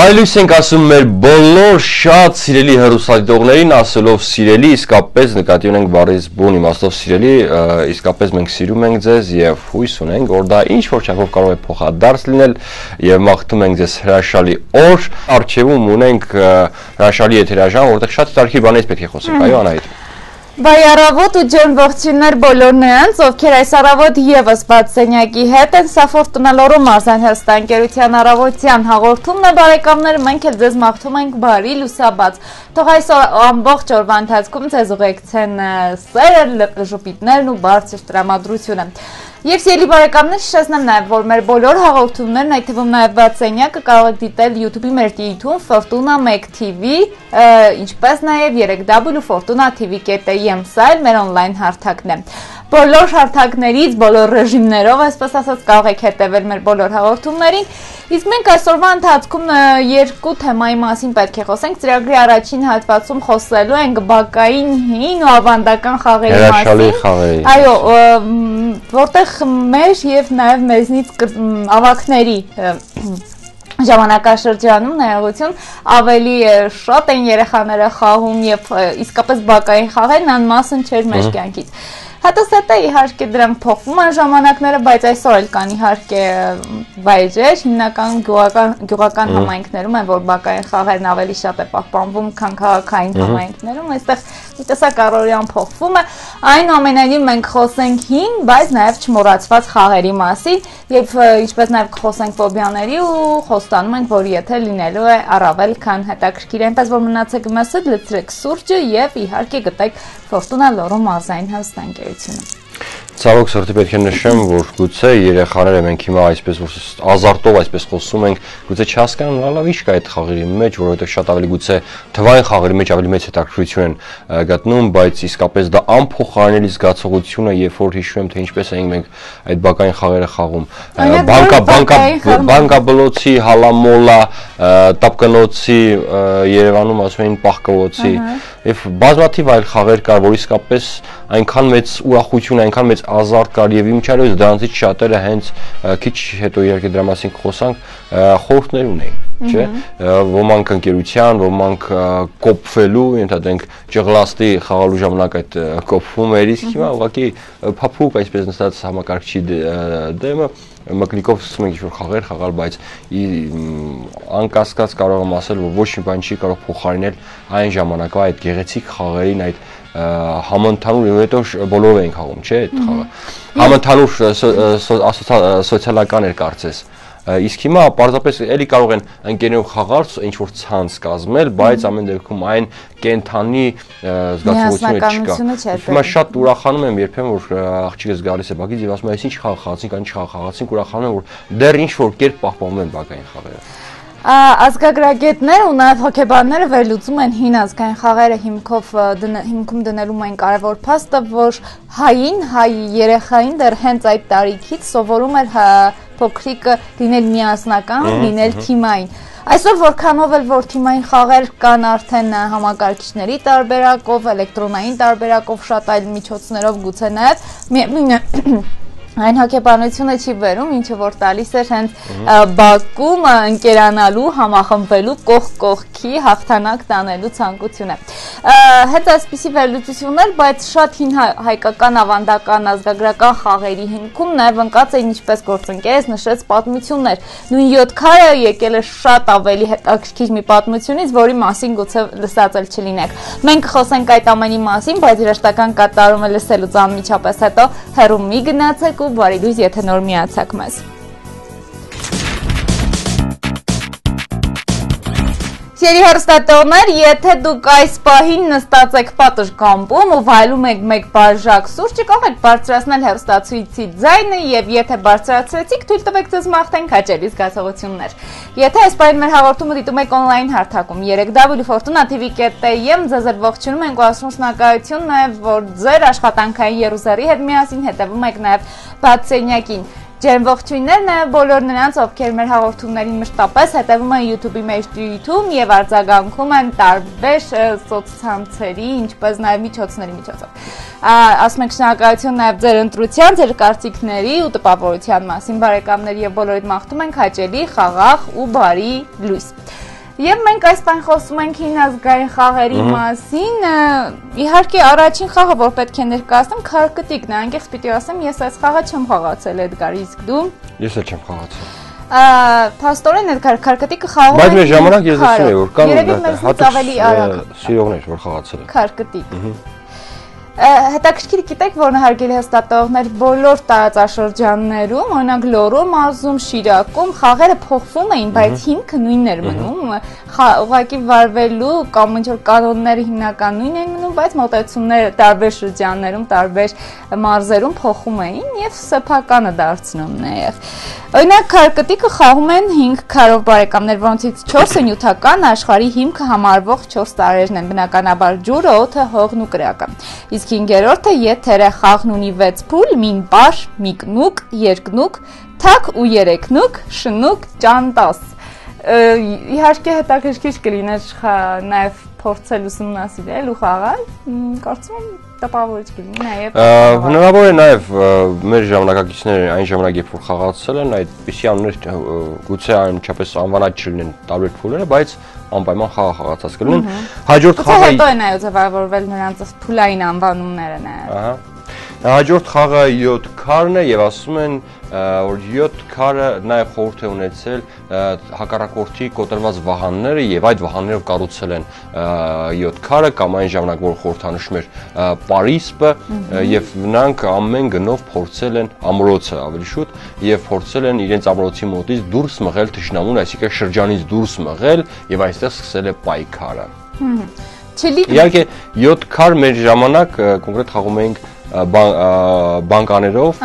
Բայլույս ենք ասում մեր բոլոր շատ սիրելի հերուսադիտողներին ասելով սիրելի, իսկապես նկատի ունենք բառից բուն իմաստով սիրելի, իսկապես մենք սիրում ենք ձեզ եւ հույս ունենք, որ դա ինչ որ չափով կարող է փոխադարձ լինել եւ մաղթում ենք ձեզ հրաշալի օր, արժևում ունենք հրաշալի եթերաժամ, որտեղ շատ տարիքի բաներից պետք է խոսենք, այո Անահիտ։ Բայ առավոտ ու ջան ողջույններ բոլոր նրանց, ովքեր այս առավոտ եւս բաց սենյակի հետ են, սա Ֆորտունալորո մարզան հստանկերության առավոտյան հաղորդումն է բարեկամներ, մենք էլ ձեզ մաղթում ենք բարի լուսաբաց։ Թող այս ամբողջ օրվա ընթացքում ձեզ ուղեկցեն սերը, ժուպիտներն ու բարձր տրամադրությունը։ Եվ սիրելի բարեկամներ, հիշեցնեմ նաև, որ մեր բոլոր հաղորդումներն, այդ թվում նաև բացենյակը կարող եք դիտել YouTube-ի մեր դիտում Fortuna Mac TV, ինչպես նաև 3w.fortuna.tv.am սայլ մեր on-line հարթակն է բոլոր հարթակներից, բոլոր ռեժիմներով, այսպես ասած, կարող եք հետևել մեր բոլոր հաղորդումներին։ Իսկ մենք այսօրվա ընթացքում երկու թեմայի մասին պետք է խոսենք։ Ծրագրի առաջին հատվածում խոսելու ենք բակային հին ու ավանդական խաղերի մասին։ Հրաշալի խաղերի։ Այո, որտեղ մեր եւ նաեւ մեզնից ավակների ժամանակաշրջանում ներողություն ավելի շատ են երեխաները խաղում եւ իսկապես բակային խաղերն անմասն չէր մեր կյանքից։ Հատասետը իհարկե դրանք փոխվում են ժամանակները, բայց այսօր էլ կան իհարկե վայրեր, հիմնական գյուղական գյուղական համայնքներում են, որ բակային խաղերն ավելի շատ է պահպանվում, քան քաղաքային համայնքներում, այստեղ մի տեսակ առօրյան փոխվում է։ Այնուամենայնիվ մենք խոսենք հին, բայց նաև չմոռացված խաղերի մասին եւ ինչպես նաև խոսենք ֆոբիաների ու խոստանում ենք, որ եթե լինելու է առավել քան հետաքրքիր, այնպես որ մնացեք մեզ հետ, լցրեք սուրճը եւ իհարկե գտեք Ֆորտունա Լորո մարզային Деятина? Ցավոք սրտի պետք է նշեմ, որ գուցե երեխաները մենք հիմա այսպես որ ազարտով այսպես խոսում ենք, գուցե չհասկանան լավ ինչ կա այդ խաղերի մեջ, որովհետև շատ ավելի գուցե թվային խաղերի մեջ ավելի մեծ հետաքրքրություն են գտնում, բայց իսկապես դա անփոխարինելի զգացողություն է, երբ որ հիշում եմ թե ինչպես էինք մենք այդ բակային խաղերը խաղում։ Բանկա բանկա բանկա բլոցի, հալամոլա, տապկնոցի, Երևանում ասում էին պահկվոցի եւ բազմաթիվ այլ խաղեր կար, որ իսկապես այնքան մեծ ուրախություն, այնքան մեծ ազարտ կար եւ իմչալոց դրանցից շատերը հենց քիչ հետո իհարկե դրա մասին կխոսանք, խորհուրդներ ունեին չէ ոմանք ընկերության ոմանք կոփվելու ենթադրենք ճղլաստի խաղալու ժամանակ այդ կոփվում էր իսկ հիմա ուղղակի փափուկ այսպես նստած համակարգչի դեմը մկնիկով սկսում ենք ինչ-որ խաղեր խաղալ, բայց անկասկած կարող եմ ասել, որ ոչ մի բան չի կարող փոխարինել այն ժամանակվա այդ գեղեցիկ խաղերին, այդ համընդհանուր, հետո բոլորով էին խաղում, չէ՞, այդ խաղը։ Համընդհանուր սոցիալական էր կարծես իսկ հիմա պարզապես էլի կարող են ընկերներով խաղալ ինչ որ ցանց կազմել, բայց ամեն դեպքում այն կենթանի զգացողությունը չկա։ Հիմա շատ ուրախանում եմ երբեմն որ աղջիկս գալիս է բակից եւ ասում է, «Ինչ խաղ խաղացինք, այն չխաղ խաղացինք», ուրախանում եմ որ դեռ ինչ որ կերպ պահպանվում են բակային խաղերը ազգագրագետները ու նաև հոգեբանները վերլուծում են հին ազգային խաղերը հիմքով հիմքում դնելու այն կարևոր փաստը, որ հային, հայ երեխային դեռ հենց այդ տարիքից սովորում էր փոքրիկը լինել միասնական, լինել թիմային։ Այսօր որքանով էլ որ թիմային խաղեր կան արդեն համակարգիչների տարբերակով, էլեկտրոնային տարբերակով, շատ այլ միջոցներով գուցե նաև այն հոգեբանությունը չի վերում, ինչը որ տալիս էր հենց բակում ընկերանալու, համախմբվելու, կողք կողքի հաղթանակ տանելու ցանկությունը։ Հետ այսպիսի վերլուծություններ, բայց շատ հին հայկական ավանդական ազգագրական խաղերի հիմքում նաև ընկած էին ինչպես գործընկերս նշեց պատմություններ։ Նույն 7 քարը եկել է շատ ավելի հետաքրքիր մի պատմությունից, որի մասին գուցե լսած էլ չլինեք։ Մենք խոսենք այդ ամենի մասին, բայց հրաշտական կատարումը լսելուց անմիջապես հետո հերում մի գնացեք ու ու բարի լույս, եթե նոր միացաք մեզ։ Սիրելի հեռուստատողներ, եթե դուք այս պահին նստած եք պատշգամբում ու վայելում եք մեկ բաժակ սուրճ, կարող եք բարձրացնել հեռուստացույցի ձայնը եւ եթե բարձրացրեցիք, թույլ տվեք ձեզ մաղթենք հաճելի զգացողություններ։ Եթե այս պահին մեր հաղորդումը դիտում եք on-line հարթակում 3w.fortuna.tv.am, ձեզ ողջունում ենք ու ասում շնորհակալություն նաեւ, որ ձեր աշխատանքային երուզերի հետ միասին հետևում եք նաեւ բացենյակին։ Ջերմ ողջույններ նաև բոլոր նրանց, ովքեր մեր հաղորդումներին մշտապես հետևում են YouTube-ի մեր դյութում եւ արձագանքում են տարբեր սոցցանցերի, ինչպես նաև միջոցների միջոցով։ Ասում ենք շնորհակալություն նաև ձեր ընտրության, ձեր կարծիքների ու տպավորության մասին, բարեկամներ եւ բոլորիդ մաղթում ենք հաճելի, խաղաղ ու բարի լույս։ Եվ մենք այս բան խոսում ենք հին ազգային խաղերի մասին։ Իհարկե առաջին խաղը, որ պետք է ներկայացնեմ, քարկտիկն է։ Անկեղծ պիտի ասեմ, ես այս խաղը չեմ խաղացել Էդգար, իսկ դու։ Ես էլ չեմ խաղացել։ Փաստորեն Էդգար քարկտիկը խաղում է։ Բայց մեր ժամանակ ես ասում եմ, որ կան հատուկ սիրողներ, որ խաղացել են։ Քարկտիկ։ Հետաքրքիր գիտեք, որ հարգելի հաստատողներ բոլոր տարածաշրջաններում, օրինակ Լոռու մարզում, Շիրակում խաղերը փոխվում էին, բայց հիմքը նույնն էր մնում։ Ուղղակի վարվելու կամ ինչ որ կանոնները հիմնական նույնն էին մնում, բայց մոտեցումները տարբեր շրջաններում, տարբեր մարզերում փոխում էին եւ սեփականը դարձնում նաեւ։ Օրինակ քարկտիկը խաղում են 5 քարով բարեկամներ, որոնցից 4-ը նյութական աշխարհի հիմքը համարվող 4 տարերն են, բնականաբար ջուրը, օդը, հողն ու կրակը։ Իսկ 5-րդը եթերը խաղն ունի 6 փուլ՝ մին պար, միկնուկ, երկնուկ, թակ ու երեքնուկ, շնուկ, ճանտաս։ Իհարկե հետաքրքիր կլիներ նաև փորձել ուսումնասիրել ու խաղալ։ Կարծում եմ տպավորիչ կլինի նաև հնարավոր է նաև մեր ժամանակակիցները այն ժամանակ երբ որ խաղացել են այդպիսի անուններ գուցե անչափես անվանած չլինեն տարբեր փուլերը բայց անպայման խաղ խաղացած կլինեն հաջորդ խաղը հետո է նաև ձևավորվել նրանց փուլային անվանումները նաև ահա հաջորդ խաղը 7 քարն է եւ ասում են որ 7 քարը նաև խորհուրդ է ունեցել հակառակորդի կոտրված վահանները եւ այդ վահաններով կառուցել են 7 քարը կամ այն ժամանակ որ խորհրդանշում էր Պարիսպը եւ նրանք ամեն գնով փորձել են ամրոցը ավելի շուտ եւ փորձել են իրենց ամրոցի մոտից դուրս մղել թշնամուն, այսինքն շրջանից դուրս մղել եւ այստեղ սկսել է պայքարը։ Իհարկե 7 քար մեր ժամանակ կոնկրետ խաղում էինք բանկաներով,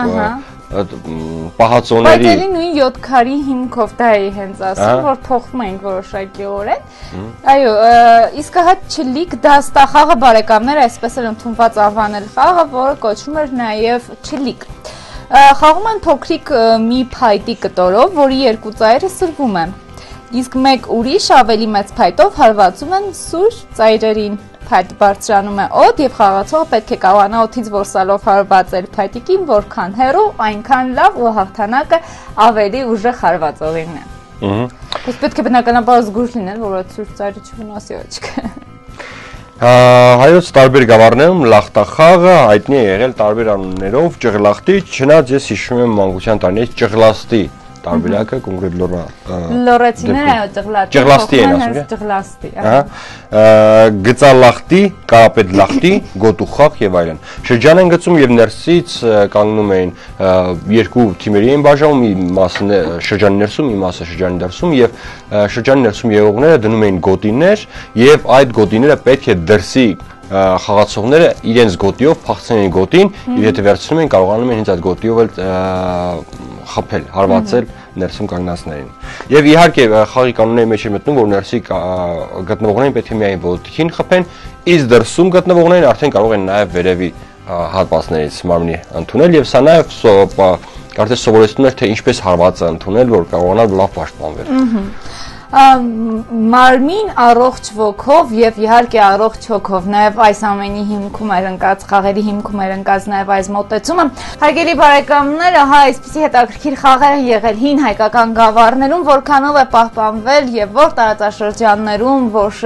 պահածոների Բայց էլի նույն 7 քարի հիմքով դա էի հենց ասում, որ փոխվում են որոշակիորեն։ Այո, իսկ հա չլիկ դաստախաղը բարեկամներ այսպես էլ ընդունված անվանել խաղը, որը կոչվում էր նաև չլիկ։ Խաղում են փոքրիկ մի փայտի կտորով, որի երկու ծայրը սրվում են։ Իսկ մեկ ուրիշ ավելի մեծ փայտով հարվածում են սուր ծայրերին փայտ բարձրանում է օդ եւ խաղացողը պետք է կարողանա օդից որսալով հարվածել փայտիկին, որքան հեռու, այնքան լավ ու հաղթանակը ավելի ուժեղ հարվածողինն է։ Ահա։ Իսկ պետք է բնականաբար զգուշ լինել, որ այդ սուրճ ծայրը չվնասի աչքը։ Հայոց տարբեր գավառներում լախտախաղը հայտնի է եղել տարբեր անուններով, ճղլախտի, չնայած ես հիշում եմ մանկության տարիներից ճղլաստի տարբերակը կոնկրետ լորա լորեցիները այո ճղլատի ճղլաստի են ասում ճղլաստի ահա գծալախտի կարապետ լախտի գոտուխախ եւ այլն շրջան են գծում եւ ներսից կանգնում էին երկու թիմերի էին բաժանում մի մասը շրջանի ներսում մի մասը շրջանի դրսում եւ շրջանի ներսում եղողները դնում էին գոտիներ եւ այդ գոտիները պետք է դրսի խաղացողները իրենց գոտիով փախցնեն են գոտին, իր հետը վերցնում են, կարողանում են հենց այդ գոտիով էլ խփել, հարվածել ներսում կանգնածներին։ Եվ իհարկե խաղի կանոնների մեջ է մտնում, որ ներսի գտնվողներին պետք է միայն ոտքին խփեն, իսկ դրսում գտնվողներին արդեն կարող են նաև վերևի հատվածներից մարմնի ընդունել եւ սա նաև կարծես սովորեցնում էր թե ինչպես հարվածը ընդունել, որ կարողանալ լավ պաշտպանվել։ Ահա մարմին առողջ ոգով եւ իհարկե առողջ հոգով նաեւ այս ամենի հիմքում էր ընկած խաղերի հիմքում էր ընկած նաեւ այս մոտեցումը հարգելի բարեկամներ ահա այսպեսի հետաքրքիր խաղեր են եղել հին հայկական գավառներում որքանով է պահպանվել եւ որ տարածաշրջաններում որ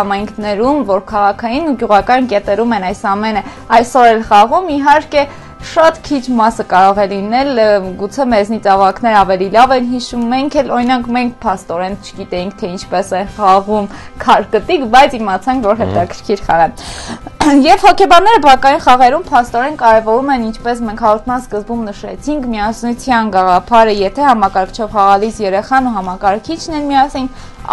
համայնքներում որ քաղաքային ու գյուղական կետերում են այս ամենը այսօր էլ խաղում իհարկե շատ քիչ մասը կարող է լինել, գուցե մեզնից ավակներ ավելի լավ են հիշում, մենք էլ օրինակ մենք փաստորեն չգիտեինք թե ինչպես է խաղում քարկտիկ, բայց իմացանք, որ հետաքրքիր խաղ է։ Եվ հոկեբանները բակային խաղերում փաստորեն կարևորում են, ինչպես մենք հաղորդման սկզբում նշեցինք, միասնության գաղափարը, եթե համակարգչով խաղալիս երեխան ու համակարգիչն են միասին,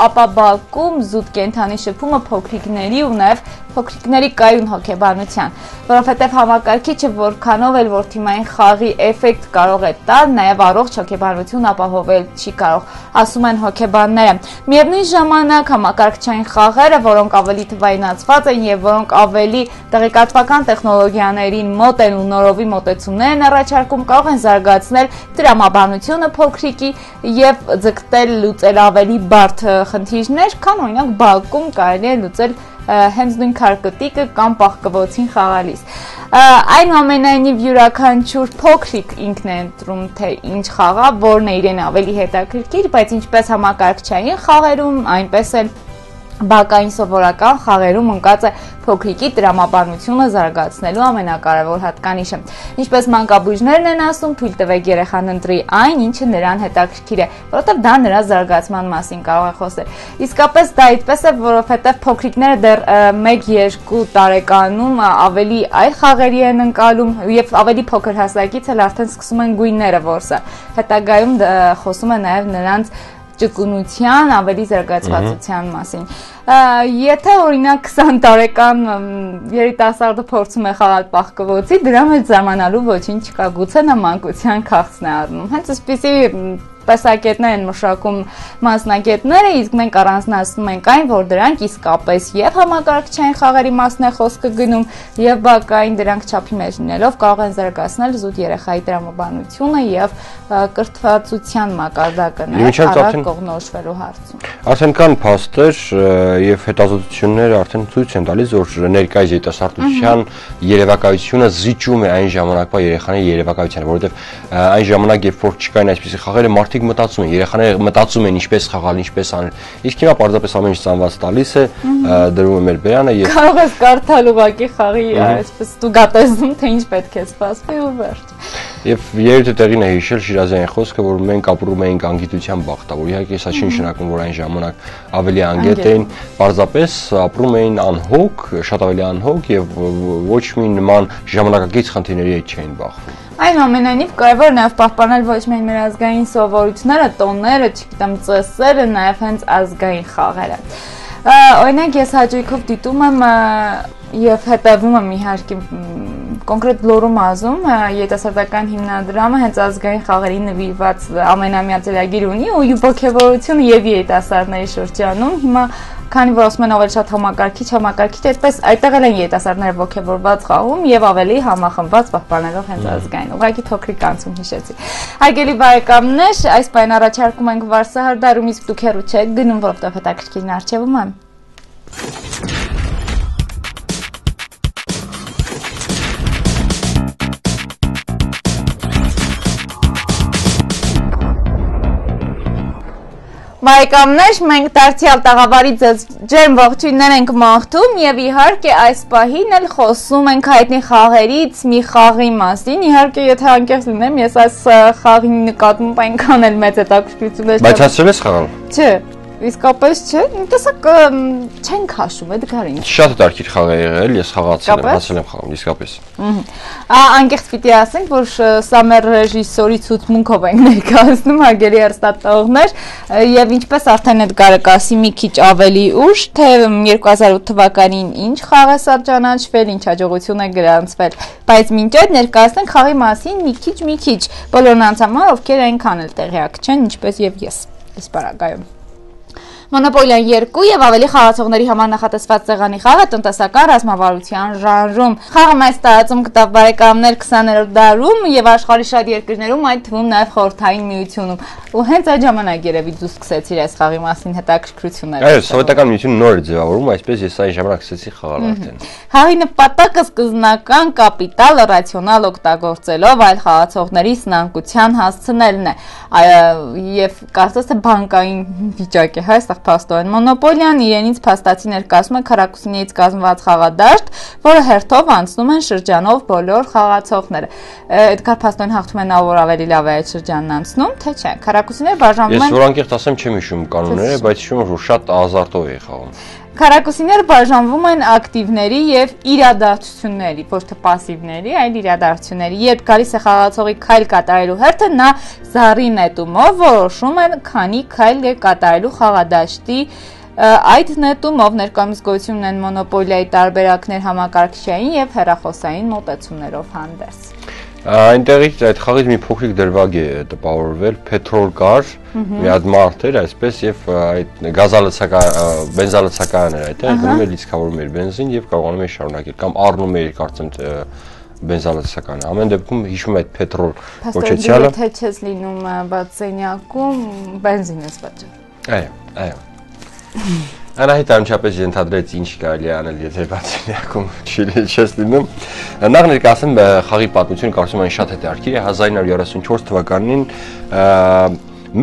ապա բակում զուտ կենթանի շփումը փոքրիկների ու նաև փոքրիկների կայուն հոգեբանության, որովհետև համակարգիչը որքանով էլ որ թիմային խաղի էֆեկտ կարող է տալ, նաև առողջ հոգեբանություն ապահովել չի կարող, ասում են հոգեբանները։ Միևնույն ժամանակ համակարգչային խաղերը, որոնք ավելի թվայինացված են եւ որոնք ավելի տեղեկատվական տեխնոլոգիաներին մոտ են ու նորովի մոտեցումներ են առաջարկում, կարող են զարգացնել տրամաբանությունը փոքրիկի եւ ձգտել լուծել ավելի բարդ խնդիրներ, քան օրինակ բակում կարելի է լուծել հենց նույն քարկտիկը կամ պահկվոցին խաղալիս։ Այնուամենայնիվ յուրաքանչյուր փոքրիկ ինքն է ընտրում թե ինչ խաղա, որն է իրեն ավելի հետաքրքիր, բայց ինչպես համակարգչային խաղերում, այնպես էլ բակային սովորական խաղերում ընկած է փոքրիկի տրամաբանությունը զարգացնելու ամենակարևոր հատկանիշը։ Ինչպես մանկաբույժներն են ասում, թույլ տվեք երեխան ընտրի այն, ինչը նրան հետաքրքիր է, որովհետև դա նրա զարգացման մասին կարող է խոսել։ Իսկապես դա այդպես է, որովհետև փոքրիկները դեռ 1-2 տարեկանում ավելի այլ խաղերի են ընկալում եւ ավելի փոքր հասակից էլ արդեն սկսում են գույները որսալ։ Հետագայում խոսում է նաեւ նրանց ճկունության, ավելի զարգացվածության մասին։ Եթե օրինակ 20 տարեկան երիտասարդը փորձում է խաղալ պահկվոցի, դրա մեջ զամանալու ոչինչ չկա, գուցե նա մանկության քաղցն է առնում։ Հենց այսպեսի տեսակետներ են մշակում մասնակետները, իսկ մենք առանձնացնում ենք այն, որ դրանք իսկապես եւ համակարգչային խաղերի մասն է խոսքը գնում եւ բակային դրանք չափի մեջ լինելով կարող են զարգացնել զուտ երեխայի տրամաբանությունը եւ կրթվածության մակարդակը արագ կողնորոշվելու հարցում։ Արդեն կան փաստեր եւ հետազոտությունները արդեն ցույց են տալիս, որ ներկայիս երիտասարդության երևակայությունը զիջում է այն ժամանակվա երեխաների երևակայությանը, որովհետեւ այն ժամանակ, երբ որ չկային այսպիսի խաղերը, մարդիկ մտածում են, երեխաները մտածում են ինչպես խաղալ, ինչպես անել։ Իսկ հիմա պարզապես ամեն ինչ ծանված տալիս է, դրում է մեր բերանը եւ կարող ես կարդալ ուղակի խաղի այսպես դու գտեսնում թե ինչ պետք է սպասվի ու վերջ։ Եվ երբ տեղին է հիշել Շիրազյանի խոսքը, որ մենք ապրում էինք անգիտության բախտավոր։ Իհարկե սա չի նշանակում, որ այն ժամանակ ավելի անգետ էին, պարզապես ապրում էին անհոգ, շատ ավելի անհոգ եւ ոչ մի նման ժամանակակից խնդիրների հետ չէին բախվում։ Այնուամենայնիվ կարևոր նաև պահպանել ոչ միայն մեր ազգային սովորույթները, տոները, չգիտեմ, ծեսերը, նաև հենց ազգային խաղերը։ Օրինակ ես հաճույքով դիտում եմ եւ հետևում եմ իհարկե կոնկրետ Լոռու մազում երիտասարդական հիմնադրամը հենց ազգային խաղերի նվիրված ամենամյա ծրագիր ունի ու յուբոքեվորությունը եւ երիտասարդների շրջանում հիմա քանի որ ասում են ավելի շատ համակարգիչ, համակարգիչ, այդպես այդտեղ էլ են երիտասարդները ողջավորված խաղում եւ ավելի համախմբված պահպանելով հենց ազգային։ Ուղղակի փոքրիկ անցում հիշեցի։ Այգելի բարեկամներ, այս բան առաջարկում ենք Վարսահարդարում, իսկ դուք հեռու չեք գնում, որովհետեւ հետաքրքիրն արժևում եմ։ Մայկամներ, մենք դարձյալ տաղավարի ձեզ ջերմ ողջույններ ենք մաղթում եւ իհարկե այս պահին էլ խոսում ենք հայտնի խաղերից մի խաղի մասին։ Իհարկե, եթե անկեղծ լինեմ, ես այս խաղին նկատմամբ այնքան էլ մեծ հետաքրքրություն եմ։ Բայց հասցրել ես խաղալ։ Չէ, Իսկապես չէ, տեսակ չեն քաշում, այդ գարին։ Շատ դարքիր խաղ է եղել, ես խաղացել եմ, հասել եմ խաղում, իսկապես։ Ահա, անկեղծ պիտի ասենք, որ սա մեր ռեժիսորի ցուցմունքով ենք ներկայացնում հարգելի արստատողներ, եւ ինչպես արդեն Էդգարը կասի մի քիչ ավելի ուշ, թե 2008 թվականին ինչ խաղ է սա ճանաչվել, ինչ հաջողություն է գրանցվել, բայց մինչ այդ ներկայացնենք խաղի մասին մի քիչ, մի քիչ բոլորն անցամար, ովքեր այնքան էլ տեղյակ չեն, ինչպես եւ ես։ Այս բարակայում Մոնոպոլիան 2 եւ ավելի խաղացողների համար նախատեսված ցեղանի խաղը տնտեսական ռազմավարության ժանրում։ Խաղը մեծ տարածում գտավ բարեկամներ 20-րդ դարում եւ աշխարհի շատ երկրներում, այդ թվում նաեւ խորթային միությունում։ Ու հենց այդ ժամանակ երևի դու սկսեցիր այս խաղի մասին հետաքրքրություններ։ Այո, սովետական միությունը նոր է ձևավորում, այսպես ես այն ժամանակ սկսեցի խաղալ արդեն։ Խաղի նպատակը սկզբնական կապիտալ ռացիոնալ օգտագործելով այլ խաղացողների սնանկության հասցնելն է։ Եվ կարծես թե բանկային վիճակ է, հա, այստեղ Արցախ փաստորեն մոնոպոլիան իրենից փաստացի ներկայացում է քարակուսիներից կազմված խաղադաշտ, որը հերթով անցնում են շրջանով բոլոր խաղացողները։ Էդգար փաստորեն հաղթում է նա որ ավելի լավ է այդ շրջանն անցնում, թե չէ։ Քարակուսիները բաժանվում են Ես որ անկեղծ ասեմ չեմ հիշում կանոնները, բայց հիշում եմ որ շատ ազարտով էի խաղում։ Քարակուսիները բաժանվում են ակտիվների եւ իրադարձությունների, ոչ թե пассивների, այլ իրադարձությունների։ Երբ գալիս է խաղացողի քայլ կատարելու հերթը, նա զառի նետումով որոշում է քանի քայլ է կատարելու խաղադաշտի այդ նետում ով ներկայումս գոյություն ունեն մոնոպոլիայի տարբերակներ համակարգչային եւ հեռախոսային մոտեցումներով հանդերձ։ Այնտեղից այդ խաղից մի փոքրիկ դրվագ է տպավորվել, պետրոլ կար, մի հատ մարդ էր, այսպես եւ այդ գազալցական բենզալցական էր այդտեղ, գնում էր լիցքավորում էր բենզին եւ կարողանում էր շարունակել կամ առնում էր, կարծեմ բենզալացականը։ Ամեն դեպքում հիշում այդ պետրոլ կոչեցյալը։ Թե չես լինում բացենյակում բենզին ես վաճառում։ Այո, այո։ Անահիտ անչափես ենթադրեց ինչ կարելի է անել, եթե բացի միակում չի չես լինում։ Նախ ներկայացնեմ խաղի պատմությունը, կարծում եմ շատ հետաքրքիր է 1934 թվականին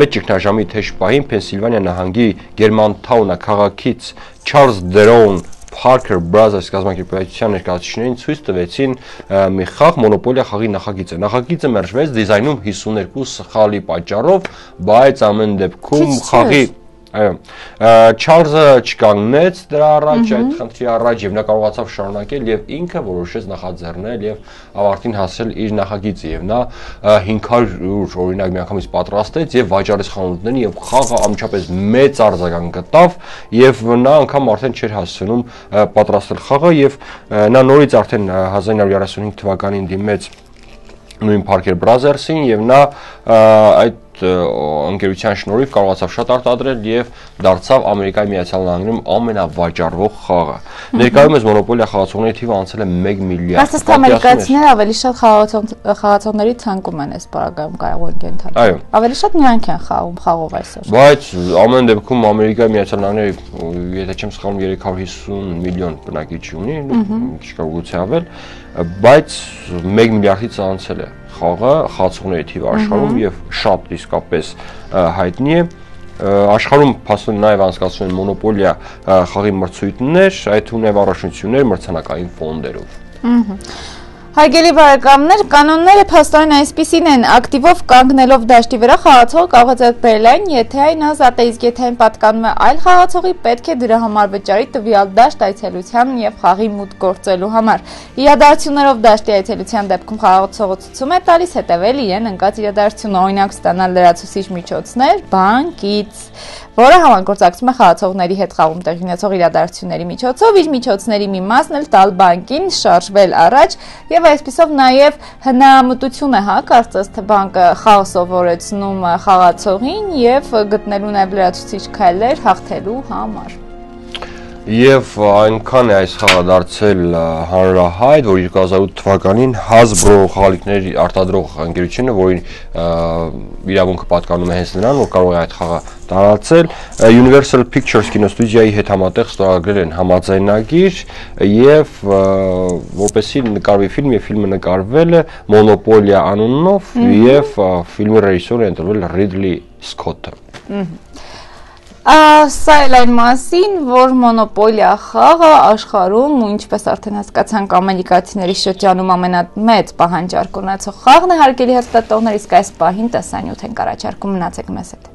մեծ ճգնաժամի թեժ պահին Փենսիլվանիա նահանգի Գերմանթաունա քաղաքից Չարլզ Դերոուն Parker Brothers կազմակերպության ներկայացուցիչներին ցույց տվեցին մի խաղ մոնոպոլիա խաղի նախագիծը։ Նախագիծը մերժվեց դիզայնում 52 սխալի պատճառով, բայց ամեն դեպքում խաղի Այո։ Չարլզը չկանգնեց դրա առաջ, այդ խնդրի առաջ եւ նա կարողացավ շարունակել եւ ինքը որոշեց նախաձեռնել եւ ավարտին հասել իր նախագիծը եւ նա 500 օրինակ միանգամից պատրաստեց եւ վաճառեց խանութներին եւ խաղը ամչապես մեծ արձագանք գտավ եւ նա անգամ արդեն չէր հասցնում պատրաստել խաղը եւ նա նորից արդեն 1935 թվականին դիմեց նույն Parker Brothers-ին եւ նա այդ ընկերության շնորհիվ կարողացավ շատ արտադրել եւ դարձավ Ամերիկայի Միացյալ Նահանգներում ամենավաճառվող խաղը։ Ներկայումս մոնոպոլիա խաղացողների թիվը անցել է 1 միլիարդ։ Բայց ամերիկացիները ավելի շատ խաղացողների ցանկում են այս պարագայում կարող են կենթանալ։ Այո։ Ավելի շատ նրանք են խաղում խաղով այսօր։ Բայց ամեն դեպքում Ամերիկայի Միացյալ Նահանգները, եթե չեմ սխալվում, 350 միլիոն բնակիչ ունի, քիչ կարող գուցե ավել, բայց 1 միլիարդից անցել է խաղը խաղացողների թիվը աշխարհում եւ շատ իսկապես հայտնի է աշխարհում փաստորեն նաև անցկացվում են մոնոպոլիա խաղի մրցույթներ, այդ թվում նաև առաջնություններ մրցանակային ֆոնդերով։ Ահա Հարգելի բարեկամներ, կանոնները փաստորեն այսպիսին են. ակտիվով կանգնելով դաշտի վրա խաղացողը կարող է բերել այն, եթե այն ազատ է, իսկ եթե այն պատկանում է այլ խաղացողի, պետք է դրա համար վճարի տվյալ դաշտ այցելության եւ խաղի մուտք գործելու համար։ Իրադարձություններով դաշտի այցելության դեպքում խաղացողը ցույցում է տալիս հետևել իրեն ընկած իրադարձությունը, օրինակ ստանալ լրացուցիչ միջոցներ բանկից, որը համագործակցում է խաղացողների հետ խաղում տեղի ունեցող իրադարձությունների միջոցով, իր միջոցների մի մասն էլ տալ բանկին, շարժվել առաջ եւ այսպիսով նաև հնամտություն է, հա, կարծես թե բանկը խաղ սովորեցնում խաղացողին եւ գտնելու նաև լրացուցիչ քայլեր հաղթելու համար եւ այնքան է այս խաղը դարձել հանրահայտ, որ 2008 թվականին Hasbro խաղալիքների արտադրող ընկերությունը, որին իրավունքը պատկանում է հենց նրան, որ կարող է այդ խաղը տարածել, Universal Pictures կինոստուդիայի հետ համատեղ ստորագրել են համաձայնագիր եւ որպեսի նկարվի ֆիլմ եւ ֆիլմը նկարվել է Monopoly անունով եւ ֆիլմի ռեժիսորը ընտրվել Ridley Scott-ը։ Ահա Սա էլ այն մասին, որ մոնոպոլիա խաղը աշխարհում ու ինչպես արդեն հասկացանք ամերիկացիների շրջանում ամենամեծ պահանջարկ ունեցող խաղն է հարգելի հաստատողներ, իսկ այս պահին տեսանյութ են առաջարկում մնացեք մեզ հետ։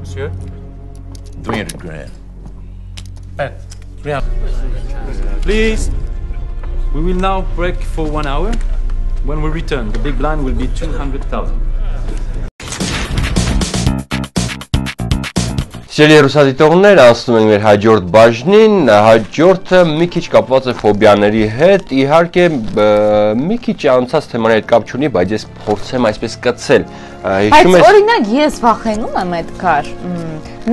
Monsieur 300 grand. Bet. 300. Please. We will now break for 1 hour. When we return, the big blind will be 200,000. Սիրելի ռուսադիտողներ, անցնում ենք մեր հաջորդ բաժնին, հաջորդը մի քիչ կապված է ֆոբիաների հետ, իհարկե մի քիչ անցած թեմաների հետ կապ չունի, բայց ես փորձեմ այսպես կցել։ Հիշում ես Բայց օրինակ ես վախենում եմ այդ կար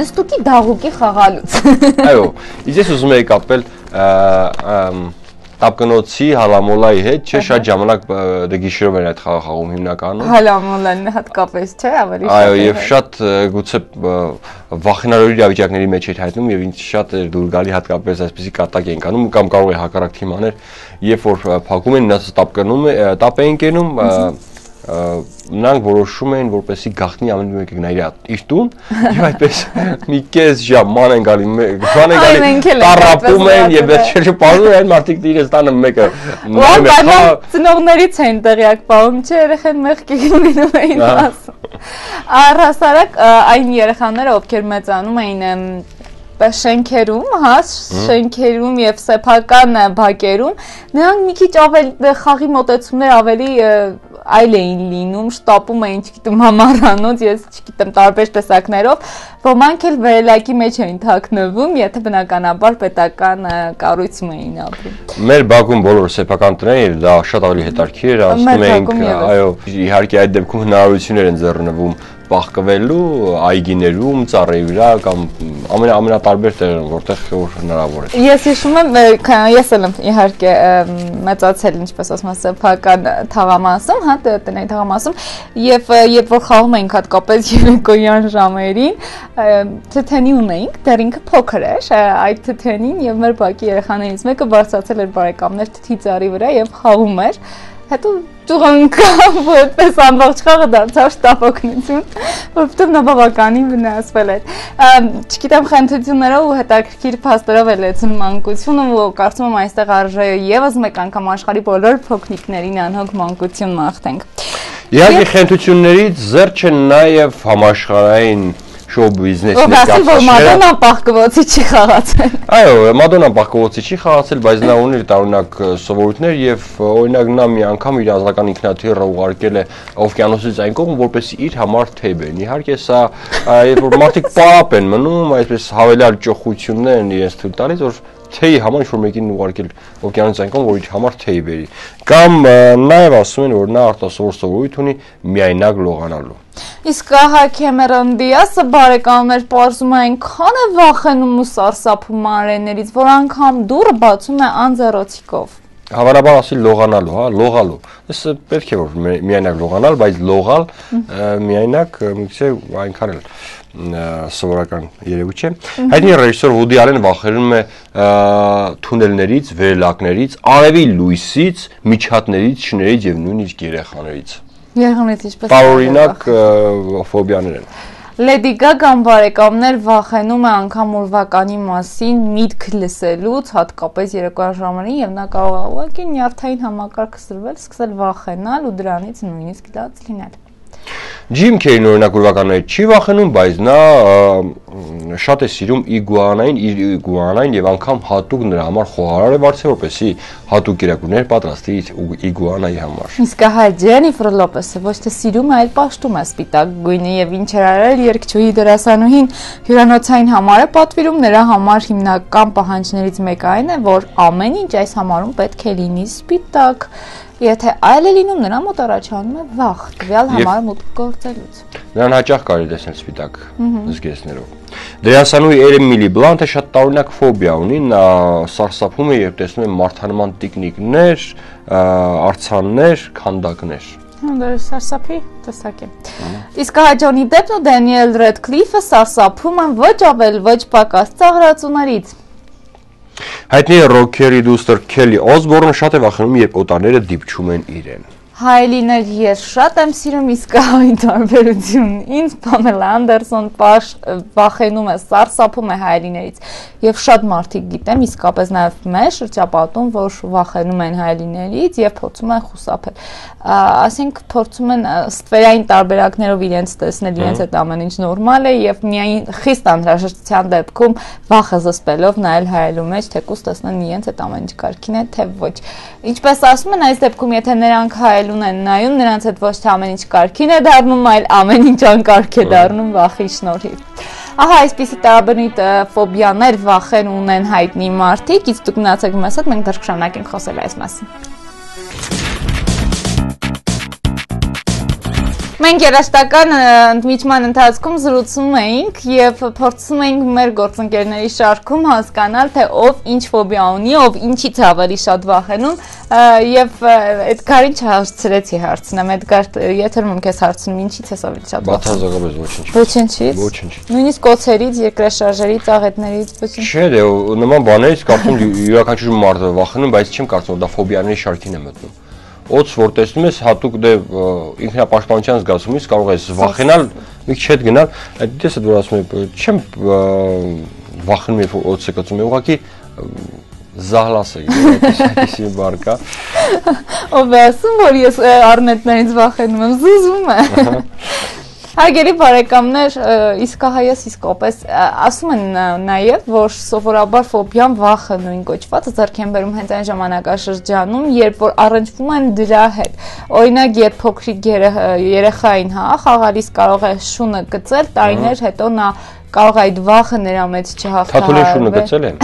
նստուկի դաղուկի խաղալուց։ Այո, ես ուզում եի կապել տապկնոցի հալամոլայի հետ, չէ, շատ ժամանակ դե գիշերով են այդ խաղը խաղում հիմնականում։ Հալամոլան հատկապես, չէ, ավելի շատ։ Այո, եւ շատ գուցե վախենալու իրավիճակների մեջ էր հայտնում եւ ինձ շատ էր դուր գալի հատկապես այսպեսի կատակ են կանում կամ կարող է հակառակ թիմաներ, երբ որ փակում են, նա տապկնում է, տապ են կենում, նրանք որոշում էին որպեսի գախնի ամեն մեկը գնա իր իր տուն եւ այդպես մի կես ժամ ման են գալի ման են գալի տարապում են եւ վերջերը պարզում են մարդիկ իրենց տանը մեկը ծնողներից են տեղյակ պահում չէ երեխան մեղքի գնում էին ասում առհասարակ այն երեխաները ովքեր մեծանում էին շենքերում, հա, շենքերում եւ սեփական բակերում, նրանք մի քիչ ավելի խաղի մոտեցումներ ավելի այլ էին լինում, շտապում էին, չգիտեմ, համառանոց, ես չգիտեմ, տարբեր տեսակներով, ոմանք էլ վերելակի մեջ էին թաքնվում, եթե բնականաբար պետական կառույցում էին ապրում։ Մեր Բաքվում բոլոր սեփական տները դա շատ ավելի հետաքրքիր էր, ասում էինք, այո, իհարկե այդ դեպքում հնարավորություններ են ձեռնվում բախկվելու այգիներում, ծառերի վրա կամ ամենա ամենատարբեր տեղերում, որտեղ որ հնարավոր է։ Ես հիշում եմ, ես էլ եմ իհարկե մեծացել, ինչպես ասում եմ, սեփական թաղամասում, հա, տնային թաղամասում, եւ երբ որ խաղում էինք հատկապես երեկոյան ժամերին, թթենի ունեինք, դեռ ինքը փոքր էր, այդ թթենին եւ մեր բակի երեխաներից մեկը բարձրացել էր բարեկամներ թթի ծառի վրա եւ խաղում էր հետո ճուղանկավ ու այդպես ամբողջ խաղը դարձավ շտապօգնություն, որովհետև նա բավականին վնասվել էր։ Չգիտեմ խնդություններով ու հետաքրքիր փաստերով է լեցուն մանկությունը ու կարծում եմ այստեղ արժե եւս մեկ անգամ աշխարհի բոլոր փոքրիկներին անհոգ մանկություն մաղթենք։ Իհարկե խնդություններից զերծ են նաև համաշխարհային շոու բիզնեսի ներկայացուցիչները։ Որ Մադոննան պահկվոցի չի խաղացել։ Այո, Մադոննան պահկվոցի չի խաղացել, բայց նա ունի տարօրինակ սովորույթներ եւ օրինակ նա մի անգամ իր ազգական ինքնաթիռը ուղարկել է օվկիանոսից այն կողմ, որպեսզի իր համար թեյ բերեն։ Իհարկե սա երբ որ մարդիկ պարապ են մնում, այսպես հավելյալ ճոխություններ են իրենց թույլ տալիս, որ թեյի համար ինչ-որ մեկին ուղարկել օվկիանոս այնքան, որ իր համար թեյ բերի։ Կամ նաև ասում են, որ նա արտասովոր սովորույթ ունի միայնակ լողանալու։ Իսկ ահա Քեմերոն Դիասը բարեկամներ պարզում է այնքան է վախենում ու սարսափում արեներից, որ անգամ դուրը բացում է անձեռոցիկով հավանաբար ասի լողանալու, հա, լողալու։ Այս պետք է որ միայնակ լողանալ, բայց լողալ միայնակ միգուցե այնքան էլ սովորական երևույթ չէ։ Հայտնի ռեժիսոր Վուդի Ալենը վախենում է թունելներից, վերելակներից, արևի լույսից, միջատներից, շներից եւ նույնիսկ երեխաներից։ Երեխաներից ինչպես։ Տարօրինակ ֆոբիաներ են։ Լեդի Գագան բարեկամներ վախենում է անգամ ուրվականի մասին միտք լսելուց, հատկապես երեկոյան ժամերին եւ նա կարող է ուղղակի նյարդային համակարգ սրվել, սկսել վախենալ ու դրանից նույնիսկ լաց լինել։ Ջիմ Քեյն օրինակ ուրվականներից չի վախենում, բայց նա շատ է սիրում իգուանային, իր իգուանային եւ անգամ հատուկ նրա համար խոհարար է վարձել, որպեսի հատուկ կերակուրներ պատրաստի իգուանայի համար։ Իսկ հա Ջենիֆեր Լոպեսը ոչ թե սիրում է, այլ պաշտում է սպիտակ գույնը եւ ինչ էր արել երկչուհի դերասանուհին հյուրանոցային համար է պատվիրում, նրա համար հիմնական պահանջներից մեկը այն է, որ ամեն ինչ այս համարում պետք է լինի սպիտակ Եթե այլ է լինում, նրա մոտ առաջանում է վախ, տվյալ համար մուտք գործելուց։ Նրան հաճախ կարելի տեսնել սպիտակ զգեստներով։ Դերասանուհի Էրեմիլի Բլանտը շատ տարօրինակ ֆոբիա ունի, նա սարսափում է երբ տեսնում է մարդանման տիկնիկներ, արցաններ, քանդակներ։ Դա սարսափի տեսակ է։ Իսկ հա Ջոնի Դեփն ու Դենիել Ռեդքլիֆը սարսափում են ոչ ավել, ոչ պակաս ծաղրացուներից։ Հայտնի ռոքերի դուստր Քելի Օսբորնը շատ է վախենում, երբ օտարները դիպչում են իրեն։ Հայլիներ ես շատ եմ սիրում իսկ այն տարբերություն ինձ Պամելա Անդերսոն վախենում է սարսափում է հայլիներից եւ շատ մարդիկ գիտեմ իսկապես նաեւ մեր շրջապատում որ վախենում են հայլիներից եւ փորձում են խուսափել ասենք փորձում են ստվերային տարբերակներով իրենց տեսնել իրենց այդ ամեն ինչ նորմալ է եւ միայն խիստ անհրաժեշտության դեպքում վախը զսպելով նայել հայելու մեջ թեկուս տեսնեն իրենց այդ ամեն ինչ կարքին է թե ոչ ինչպես ասում են այս դեպքում եթե նրանք հայել նայելուն են նայում, նրանց հետ ոչ թե ամեն ինչ կարքին է դառնում, այլ ամեն ինչ անկարգ է դառնում վախի շնորհիվ։ Ահա այսպիսի տարաբնույթ ֆոբիաներ, վախեր ունեն հայտնի մարդիկ, իսկ դուք մնացեք մեզ հետ, մենք դեռ կշարունակենք խոսել այս մասին։ Մենք երաշտական ընդմիջման ընթացքում զրուցում էինք եւ փորձում էինք մեր գործընկերների շարքում հասկանալ, թե ով ինչ ֆոբիա ունի, ով ինչից ավելի շատ վախենում եւ Էդգարին չհարցրեցի հարցնեմ, Էդգար, եթե ում քեզ հարցնում ինչից ես ավելի շատ վախենում։ Բացարձակապես ոչինչ։ Ոչինչից։ Ոչինչ։ Նույնիսկ կոցերից, երկրաշարժերից, աղետներից, ոչինչ։ Չէ, դե նման բաներից կարծում յուրաքանչյուր մարդ վախենում, բայց չեմ կարծում, դա ֆոբիաների շարքին է մտնում օծ որ տեսնում ես հատուկ դե ինքնապաշտպանության զգացումից կարող ես վախենալ մի քիչ հետ գնալ այդ դες որ ասում եմ չեմ վախենում երբ օծը կծում եմ ուղղակի զահլաս է այսպեսի բար կա ով է ասում որ ես առնետներից վախենում եմ զուզում է Հարգելի բարեկամներ, իսկ հա ես իսկապես ասում են նաև, որ սովորաբար ֆոբիան վախը նույն կոչված ձեռք են բերում հենց այն ժամանակաշրջանում, երբ որ առնչվում են դրա հետ։ Օրինակ, երբ փոքրիկ երեխային, հա, խաղալիս կարող է շունը գծել, տարիներ հետո նա կարող այդ վախը նրա մեջ չհաղթահարել։ Թաթուլի շունը գծել են։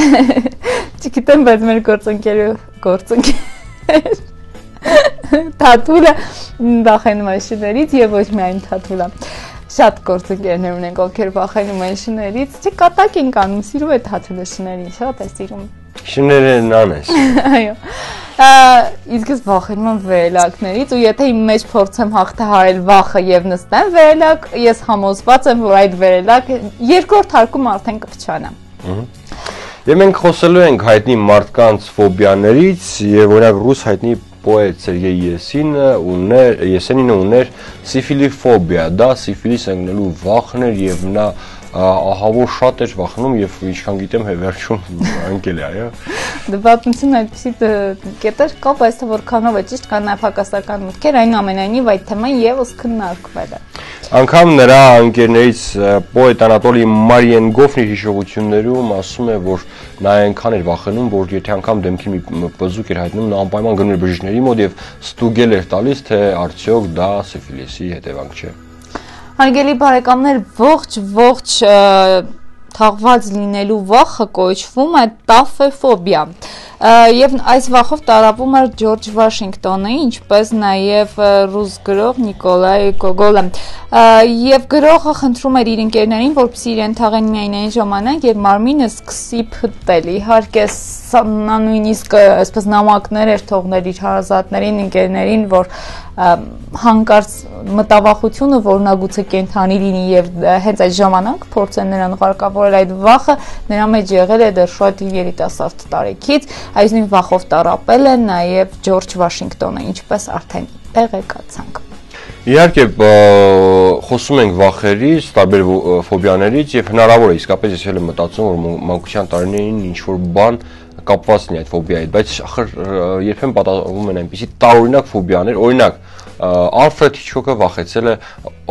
Չգիտեմ, բայց մեր գործընկերը գործընկեր Թաթուլը վախենում է շներից եւ ոչ միայն թաթուլը։ շատ գործընկերներ ունենք, ովքեր վախենում են շներից, չի կատակ են կանում, սիրում է թաթուլը շներին, շատ է սիրում։ Շները նանես։ Այո։ Իսկ ես վախենում եմ վերելակներից ու եթե իմ մեջ փորձեմ հաղթահարել վախը եւ նստեմ վերելակ, ես համոզված եմ, որ այդ վերելակ երկրորդ հարկում արդեն կփչանա։ Եվ մենք խոսելու ենք հայտնի մարդկանց ֆոբիաներից եւ օրինակ ռուս հայտնի պոետ Սերգեյ Եսինը ուներ Եսենինը ուներ սիֆիլիֆոբիա, դա սիֆիլիս ընկնելու վախն էր եւ նա ահավոր շատ էր վախնում եւ ինչքան գիտեմ վերջում անկել է, այո։ Դե պատմություն այդպեսի կետեր կա, բայց թե որքանով է ճիշտ կա նաև հակասական մտքեր, այնուամենայնիվ այդ թեման եւս քննարկվել է։ Անկամ նրա ընկերներից պոետ Անատոլի Մարիենգոֆն իր հիշողություններում ասում է, որ նա այնքան էր վախենում, որ եթե անգամ դեմքին մի բզուկ էր հայտնում, նա անպայման գնում էր բժիշկների մոտ եւ ստուգել էր տալիս, թե արդյոք դա սիֆիլիսի հետևանք չէ։ Հարգելի բարեկամներ, ողջ ողջ թաղված լինելու վախը կոչվում է տաֆեֆոբիա եւ այս վախով տարապում էր Ջորջ Վաշինգտոնը, ինչպես նաեւ ռուս գրող Նիկոլայ Գոգոլը։ Եվ գրողը խնդրում էր իր ընկերներին, որպեսզի իրեն թաղեն միայն այն ժամանակ, երբ մարմինը սկսի փտտել։ Իհարկե, նա նույնիսկ այսպես նամակներ էր թողնել իր հարազատներին, ընկերներին, որ հանկարծ մտավախությունը, որ նա գուցե կենթանի լինի եւ հենց այդ ժամանակ փորձեն նրան ղարկավորել այդ վախը, նրա մեջ եղել է դեռ շատ երիտասարդ տարիքից, այս նույն վախով տարապել է նաեւ Ջորջ Վաշինգտոնը, ինչպես արդեն տեղեկացանք։ Իհարկե խոսում ենք վախերից, տարբեր ֆոբիաներից եւ հնարավոր է իսկապես ես էլ եմ մտածում որ մանկության տարիներին ինչ որ բան կապված լինի այդ ֆոբիայի, բայց ախր երբեմն պատահում են այնպիսի տարօրինակ ֆոբիաներ, օրինակ Ալֆրեդ Հիչկոկը վախեցել է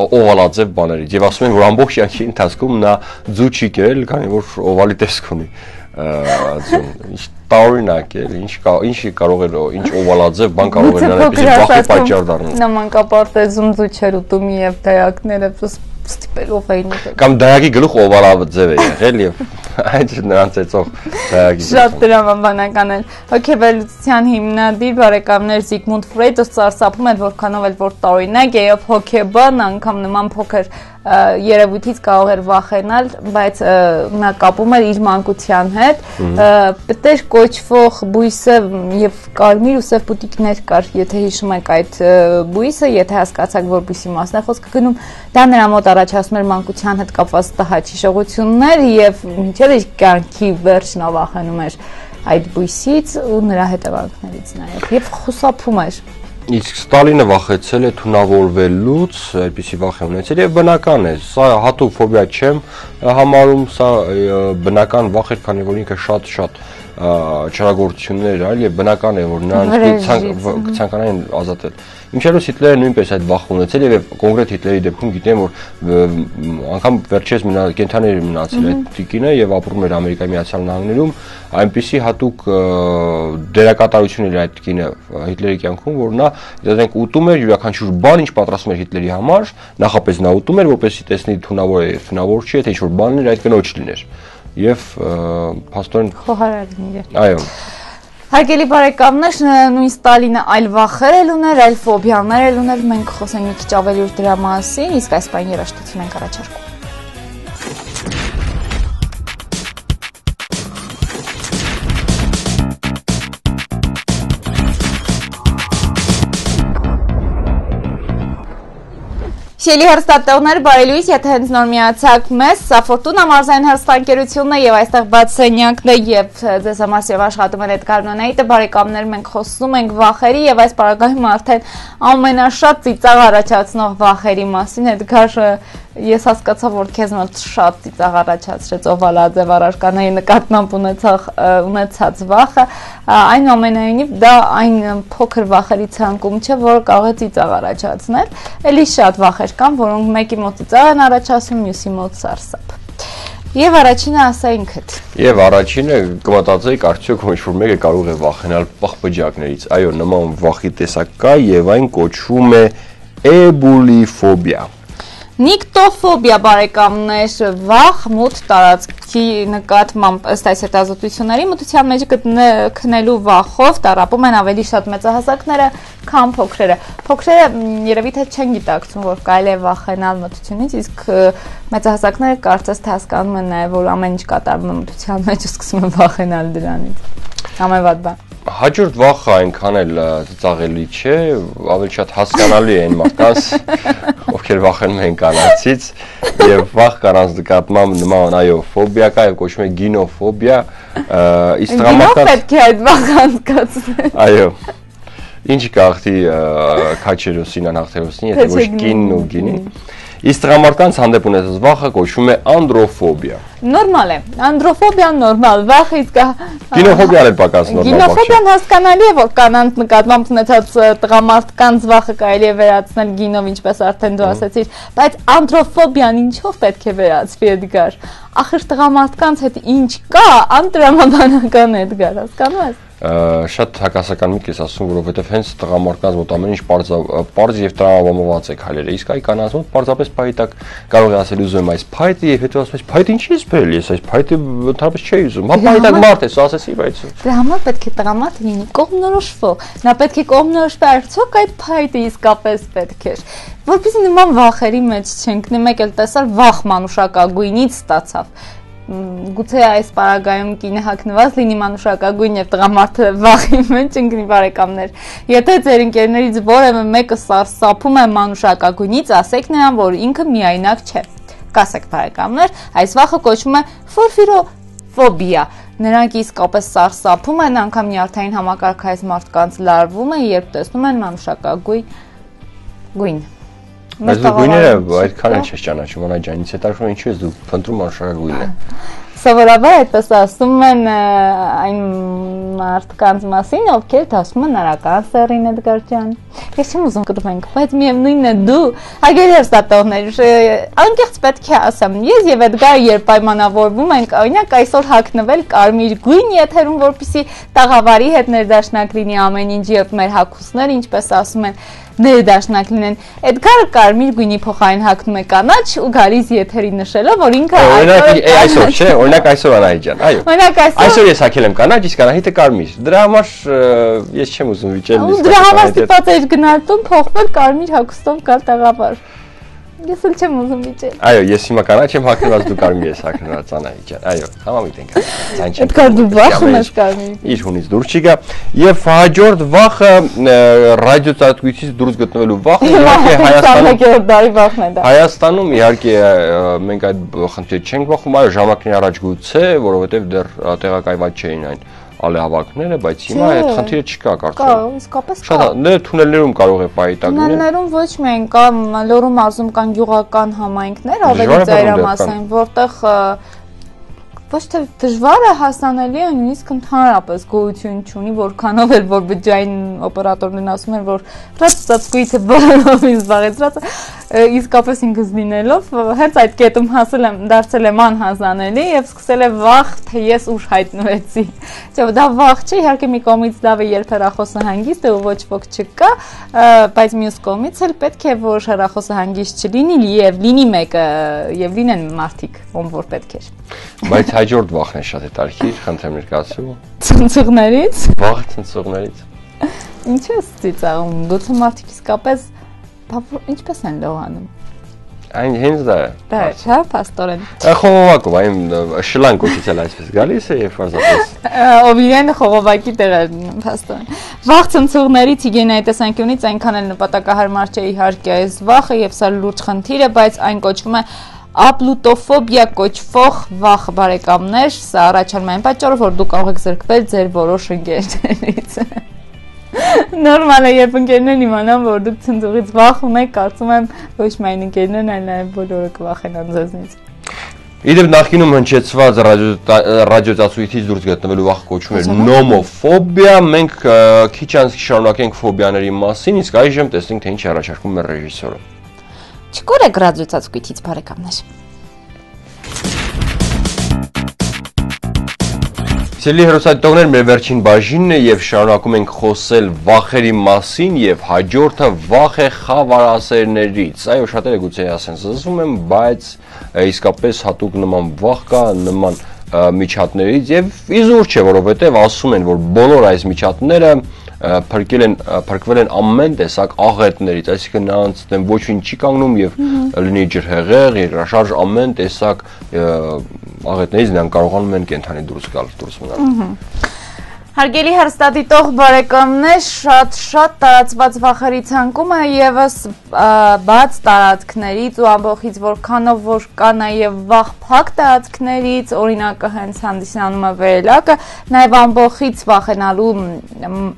օվալաձև բաներից եւ ասում են որ ամբողջ կյանքի ընթացքում նա ձու չի կերել, քանի որ օվալի տեսք ունի ասում ինչ տարօրինակ է, ինչ կա, ինչի կարող է, ինչ օվալաձև բան կարող է նրան այդպես վախի պատճառ դառնալ։ Նամանկապարտեզում ձու չեր ուտում եւ դայակները ստիպելով էին ուտել։ Կամ դայակի գլուխ օվալաձև է եղել եւ այդ նրանց էцող դայակի։ Շատ դրամաբանական է։ Հոգեվերլուծության հիմնադիր բարեկամներ Զիգմունդ Ֆրեյդը սարսափում էր որքանով էլ որ տարօրինակ է եւ հոգեբան անգամ նման փոքր երևույթից կարող էր վախենալ, բայց նա կապում էր իր մանկության հետ։ Պտեր կոչվող բույսը եւ կարմիր ու սև պուտիկներ կար, եթե հիշում եք այդ բույսը, եթե հասկացաք որ բույսի մասն է խոսքը գնում, դա նրա մոտ առաջացնում էր մանկության հետ կապված տհաճ հիշողություններ եւ ինչեր իր կյանքի վերջն ավախենում էր այդ բույսից ու նրա հետևանքներից նաեւ եւ խուսափում էր Իսկ Ստալինը վախեցել է թունավորվելուց, այդպիսի վախ է ունեցել եւ բնական է։ Սա հատուկ ֆոբիա չեմ համարում, սա բնական վախ է, քանի որ ինքը շատ-շատ չարագործություններ այլ եւ բնական է որ նրանք ցանկանային ազատել։ Ինչերոց Հիտլերը նույնպես այդ վախ ունեցել եւ կոնկրետ Հիտլերի դեպքում գիտեմ որ անգամ վերջերս մնա կենթաների մնացել այդ տիկինը եւ ապրում էր Ամերիկայի Միացյալ Նահանգներում այնպիսի հատուկ դերակատարություն էր այդ տիկինը Հիտլերի կյանքում որ նա դրանք ուտում էր յուրաքանչյուր բան ինչ պատրաստում էր Հիտլերի համար նախապես նա ուտում էր որպեսզի տեսնի թունավոր է թունավոր չի եթե ինչ որ բաններ այդ կնոջ լիներ եւ փաստորեն խոհարարին էր։ Այո։ Հարգելի բարեկամներ, նույն Ստալինը այլ վախեր էլ ուներ, այլ ֆոբիաներ էլ ուներ, մենք խոսենք մի քիչ ավելի ուր դրա մասին, իսկ այս բան երաշտություն ենք առաջարկում։ Սիրելի հրստատեղներ, բարելույս, եթե հենց նոր միացակ մեզ, սա Ֆորտունա մարզային հրստանկերությունն է եւ այստեղ բաց սենյակն է եւ ձեզ համար սիրով աշխատում են Էդգար Նոնեիտը, բարեկամներ, մենք խոսում ենք վախերի եւ այս պարագայում արդեն ամենաշատ ծիծաղ առաջացնող վախերի մասին Էդգարը ես հասկացա, որ քեզ մոտ շատ ծիծաղ առաջացրեց օվալաձև առարկանայի նկատմամբ ունեցող ունեցած վախը, այնուամենայնիվ դա այն փոքր վախերի ցանկում չէ, որը կարող է ծիծաղ առաջացնել։ Էլի շատ վախեր կան, որոնք մեկի մոտ ծիծաղ են առաջացնում, մյուսի մոտ սարսափ։ Եվ առաջինը ասա ինքդ։ Եվ առաջինը կմտածեի արդյոք ոչ որ մեկը կարող է վախենալ պղպջակներից։ Այո, նման վախի տեսակ կա եւ այն կոչվում է էբուլիֆոբիա։ Նիկտոֆոբիա բարեկամներ վախ մութ տարածքի նկատմամբ ըստ այս հետազոտությունների մտության մեջ գտնելու վախով տարապում են ավելի շատ մեծահասակները, քան փոքրերը։ Փոքրերը երևի թե չեն գիտակցում, որ կարելի է վախենալ մտությունից, իսկ մեծահասակները կարծես թե հասկանում են նաև, որ ամեն ինչ կատարվում է մտության մեջ ու սկսում են վախենալ դրանից։ Ամեն վատ բան հաջորդ վախը այնքան էլ ծաղելի չէ, ավելի շատ հասկանալի է այն մարդկանց, ովքեր վախենում են կանացից եւ վախ կանանց նկատմամբ նման այո, ֆոբիա կա եւ կոչվում է գինոֆոբիա, իսկ տրամական պետք է այդ վախը անցկացնել։ Այո։ Ինչ գախտի քաչերոսին անհաղթերոսին, եթե ոչ գինն ու գինին։ Իսկ տղամարդկանց հանդեպ ունեցած վախը կոչվում է անդրոֆոբիա։ Նորմալ է։ Անդրոֆոբիան նորմալ, վախը իսկ Գինոֆոբիան էլ պակաս նորմալ Գինոֆոբիան հասկանալի է, որ կանանց նկատմամբ ունեցած տղամարդկանց վախը կարելի է վերացնել գինով, ինչպես արդեն դու ասացիր, բայց անդրոֆոբիան ինչով պետք է վերացվի Էդգար։ Ախր տղամարդկանց հետ ինչ կա, անտրամաբանական Էդգար, հասկանում ես շատ հակասական մի կես ասում, որովհետև հենց տղամարդկանց մոտ ամեն ինչ པարզ པարզ եւ տրամաբանված է քայլերը։ Իսկ այ կանանց մոտ պարզապես փայտակ կարող է ասել ուզում եմ այս փայտը եւ հետո ասում ես փայտը ինչի՞ ես բերել ես այս փայտը ընդհանրապես չի ուզում։ Հա փայտակ մարդ է, ասեցի, բայց Դրա համար պետք է տղամարդը լինի կողմնորոշվող։ Նա պետք է կողմնորոշվի արդյոք այդ փայտը իսկապես պետք է։ Որպես նման վախերի մեջ չենք, մեկ էլ տեսար վախ մանուշակագույնից ստացավ գուցե այս պարագայում կինը հակնված լինի մանուշակագույն եւ տղամարդը վախի մեջ ընկնի բարեկամներ։ Եթե ձեր ընկերներից որևէ մեկը սարսափում է մանուշակագույնից, ասեք նրան, որ ինքը միայնակ չէ։ Կասեք բարեկամներ, այս վախը կոչվում է ֆորֆիրոֆոբիա։ Նրանք իսկապես սարսափում են, անգամ նյարդային համակարգայից մարդկանց լարվում է, երբ տեսնում են մանուշակագույն գույն։ Բայց դու գույները այդքան էլ չես ճանաչում, անա ջանից հետաքրքրում ինչու ես դու փնտրում անշարակագույնը։ Սովորաբար այդպես ասում են այն մարդկանց մասին, ովքեր դասում են արական սերին Էդգար ջան։ Ես չեմ ուզում կրվենք, բայց միևնույնն է դու հագերես դատողներ, անկեղծ պետք է ասեմ, ես եւ Էդգարը երբ պայմանավորվում ենք, օրինակ այսօր հակնվել կարմիր գույն եթերում, որպեսի տաղավարի հետ ներդաշնակ լինի ամեն ինչ եւ մեր հակուսներ, ինչպես ասում են, ներդաշնակ լինեն։ Էդգարը կարմիր գույնի փոխարեն հագնում է կանաչ ու գալիս եթերի նշելով, որ ինքը այսօր չէ, օրինակ այսօր Անահիտ ջան, այո։ Օրինակ այսօր Այսօր ես հագել եմ կանաչ, իսկ Անահիտը կարմիր։ Դրա համար ես չեմ ուզում վիճել իսկ։ Դրա համար ստիպած էր գնալ տուն փոխվել կարմիր հագուստով գալ տեղաբար։ Ես էլ չեմ ուզում վիճել։ Այո, ես հիմա կանաչ եմ հագնված, դու կարմիր ես հագնված, Անահիտ ջան։ Այո, համամիտ ենք։ Ձայն չեմ։ Դու դու վախում ես կարմիր։ Իր հունից դուրս չի գա։ Եւ հաջորդ վախը ռադիոծածկույցից դուրս գտնվելու վախը իհարկե Հայաստանում։ Հայաստանում իհարկե մենք այդ խնդիրը չենք բախում, այո, ժամանակին առաջ գուցե, որովհետեւ դեռ տեղակայված չէին այն ալեհավաքները, բայց հիմա այդ խնդիրը չկա կարծեմ։ Կա, իսկապես կա։ Շատ դե թունելներում կարող է պայտակ լինել։ Թունելներում ոչ միայն կա, լոռու մարզում կան գյուղական համայնքներ, ավելի ծայրամասային, որտեղ ոչ թե դժվար է հասանելի է նույնիսկ ընդհանրապես գոյություն չունի որքանով էլ որ բջջային օպերատորներն ասում են որ ռացածկույթը բոլորովին զբաղեցրած իսկապես ինքս լինելով հենց այդ կետում հասել եմ դարձել եմ անհասանելի եւ սկսել է վախ թե ես ուշ հայտնվեցի չէ դա վախ չէ իհարկե մի կողմից լավ է երբ հեռախոսը հանգիստ է ու ոչ ոք չկա բայց մյուս կողմից էլ պետք է որ հեռախոսը հանգիստ չլինի եւ լինի մեկը եւ լինեն մարդիկ ում որ պետք է բայց հաջորդ վախն է շատ հետարքիր, խնդրեմ ներկայացու։ Ցնցողներից։ Վախ ցնցողներից։ Ինչ է ծիծաղում։ Գուցե մարդիկ իսկապես Բա ինչպես են լողանում։ Այն հենց դա է։ Դա է, հա, пастоրեն։ Խողովակով, այն շլանկոքից էլ այսպես գալիս է եւ պարզապես։ Ով իրեն խողովակի տեղը пастоրեն։ Վախ ցնցողներից հիգիենայի տեսանկյունից այնքան էլ նպատակահարմար չէ իհարկե այս վախը եւ սա լուրջ խնդիր է, բայց այն կոչվում է ապլուտոֆոբիա կոչվող վախ բարեկամներ, սա առաջանում է այն պատճառով, որ դուք կարող եք զրկվել ձեր որոշ ընկերներից։ Նորմալ է, երբ ընկերներն իմանան, որ դուք ցնցողից վախում եք, կարծում եմ ոչ միայն ընկերներն, այլ նաև բոլորը կվախենան ձեզնից։ Իդեպ նախինում հնչեցված ռադիոծածույթից դուրս գտնվելու վախ կոչվում էր նոմոֆոբիա։ Մենք քիչ անց շարունակենք ֆոբիաների մասին, իսկ այժմ տեսնենք թե ինչ առաջարկում մեր ռեժիսորը։ Չկորեք ռադիոծածկույթից բարեկամներ։ Սիրելի հերոսատիտողներ, մեր վերջին բաժինն է եւ շարունակում ենք խոսել վախերի մասին եւ հաջորդը վախ է խավարասերներից։ Այո, շատերը գուցե ասեն, զզվում եմ, բայց իսկապես հատուկ նման վախ կա, նման միջատներից եւ իզուր չէ, որովհետեւ ասում են, որ բոլոր այս միջատները փրկել են փրկվել են ամեն տեսակ աղետներից, այսինքն նրանց դեմ ոչինչ չի կանգնում եւ լինի ջրհեղեղ, երաշարժ ամեն տեսակ աղետներից նրանք կարողանում են կենթանի դուրս գալ, դուրս մնալ։ Հարգելի հրստադիտող բարեկամներ, շատ-շատ տարածված վախերի ցանկումը եւս բաց տարածքներից ու ամբողից որքանով որ կա նաեւ վախ փակ տարածքներից, օրինակը հենց հանդիսանում է վերելակը, նաեւ ամբողից վախենալու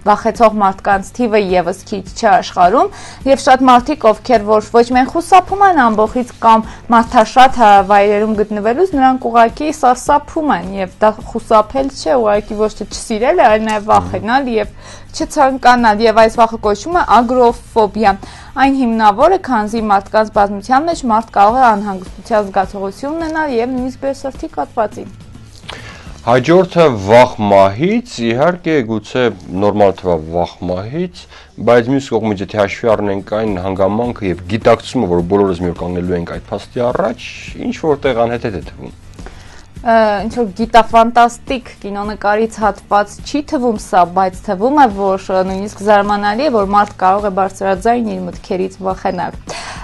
վախեցող մարդկանց թիվը եւս քիչ չի աշխարհում եւ շատ մարդիկ ովքեր որ ոչ միայն խուսափում են ամբողից կամ մարդաշատ վայրերում գտնվելուց, նրանք ուղակի սարսափում են եւ դա խուսափել չէ, ուղակի ոչ թե չսիրել այլ նաև վախենալ եւ չցանկանալ եւ այս վախը կոչվում է ագրոֆոբիա։ Այն հիմնավոր է, քանզի մարդկանց բազմության մեջ մարդ կարող է անհանգստության զգացողություն ունենալ եւ նույնիսկ բեսրտի կատվածի։ Հաջորդը վախ մահից, իհարկե գուցե նորմալ թվա վախ մահից, բայց մյուս կողմից եթե հաշվի առնենք այն հանգամանքը եւ գիտակցումը, որ բոլորս մի օր կանգնելու ենք այդ փաստի առաջ, ինչ որտեղ անհետ է թվում ինչ որ գիտաֆանտաստիկ կինոնկարից հատված չի թվում սա, բայց թվում է, որ նույնիսկ զարմանալի է, որ մարդ կարող է բարձրաձայն իր մտքերից վախենալ